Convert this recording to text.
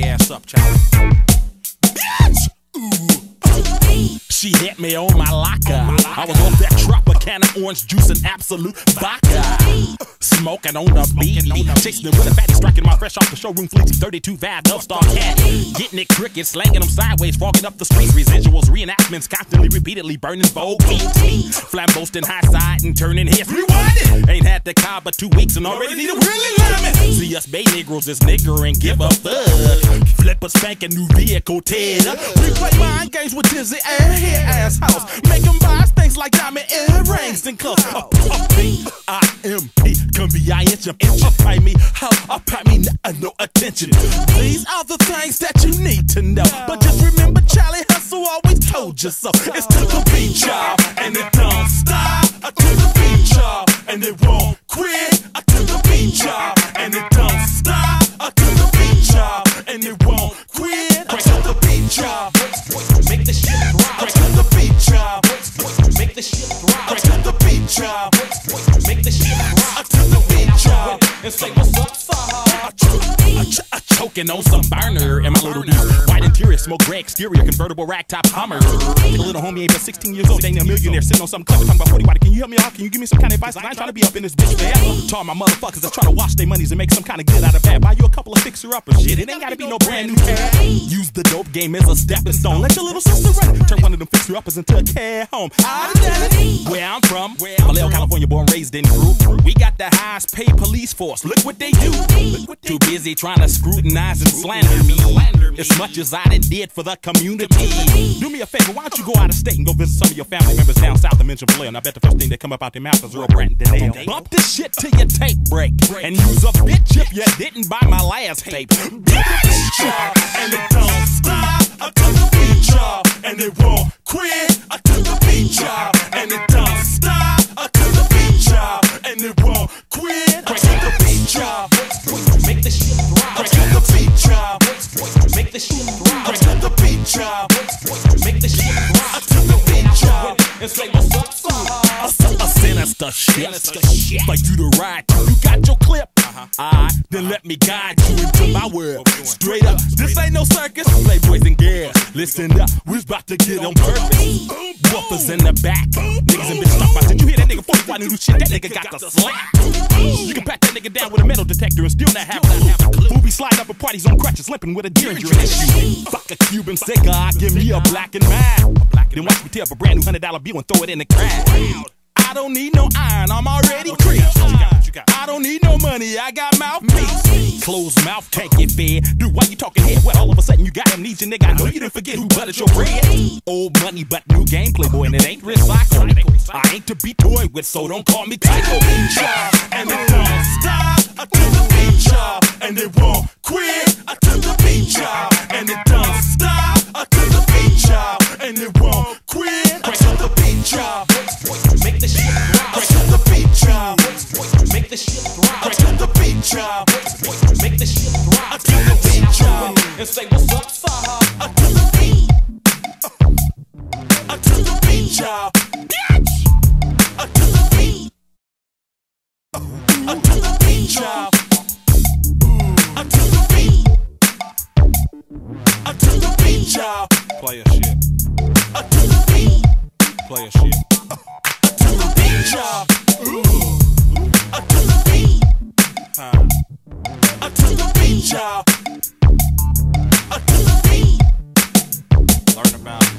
their ass up, child. Bitch! Ooh. She hit me on my locker. I was on that Tropicana orange juice and Absolut vodka. Smoking on the beat. Chasing it with a fatty, striking my fresh off the showroom fleecy 32 Vad Dove Star cat. Getting it cricket, slanging them sideways, fogging up the streets. Residuals, reenactments, constantly, repeatedly burning Vogue. Flamboasting high side and turning heads. Rewind had the car but two weeks and already need a really limit. See us Bay Negroes is nigger and give a fuck. Flip a spanking new vehicle, Ted. We play mind games with Dizzy and head ass house. Make them buy things like diamond earrings and clothes. Up, up, B, I M P, come be I inch, inch, up, pay me, how, up, pay me, uh, no attention. These are the things that you need to know. But just remember, Charlie Hustle always told you so. It's to the beat, y'all, and it don't choking on some burner in my little dude. White interior, smoke gray exterior, convertible rack top Hummer. The little homie ain't but 16 years old, ain't a millionaire, sitting on some clever, talking about 40 Water. Can you help me out? Can you give me some kind of advice? I ain't trying to be up in this bitch forever. To all my motherfuckers that's try to wash their monies and make some kind of good out of bad. Buy you a couple of fixer uppers. Shit, it ain't gotta be no brand new car. Use the dope game as a stepping stone. Let your little sister run. Turn one of them fixer uppers into a care home. Ah, I it. Where I'm from, Vallejo, California, born raised in Groove. We got the highest paid police force. Look what they do. Too busy trying to scrutinize and slander me. As much as I done did for the community. Do me a favor, why don't you go out of state and go visit some of your family members down south of mention Vallejo? And I bet the first thing that come up out their mouth is Earl Brant and. Bump this shit till your tape break. And use a bitch if you didn't buy my last tape. Bitch, the. Make the shit I drop. took the beat, y'all. And say what's up, sir. A, a sinister shit. For you to ride you got your clip. Alright, then let me guide you into my world. Straight up, this ain't no circus. Playboys and listen up, we's about to get on purpose. Woofers in the back, niggas and bitches talk about. Did you hear that nigga 45 new shit? That nigga got the slap. You can pat that nigga down with a metal detector and still not have a clue. Who be sliding up at parties on crutches, limping with a danger issue. Fuck a Cuban cigar, give me a black and mild. Then watch me tear up a brand new hundred dollar bill and throw it in the crowd. I don't need no iron, I'm already creased. I don't need no money, I got mouthpiece. Closed mouth can't get fed. Dude, why you talking here? Well, all of a sudden you got amnesia, nigga. I know you didn't forget who buttered your bread. Old money, but new game, playboy, and it ain't recycled. I ain't to be toyed with, so don't call me Tyco. And it don't stop. I took the y'all, and it won't quit. I took the y'all, and it don't stop. I took the y'all, and it won't quit. I took the y'all. Make the shit drop. Drop. I the beat, y'all. Make the shit I drop. took the beat, y'all. And say what's up, sir. I the beat. I the beat, y'all. I took the beat. I the beat, y'all. I took the beat. I the beat, y'all. Player shit. I took the beat. Player shit. I the beat, y'all. I took the beat. Huh. I took the beat, y'all. I took the beat. Learn about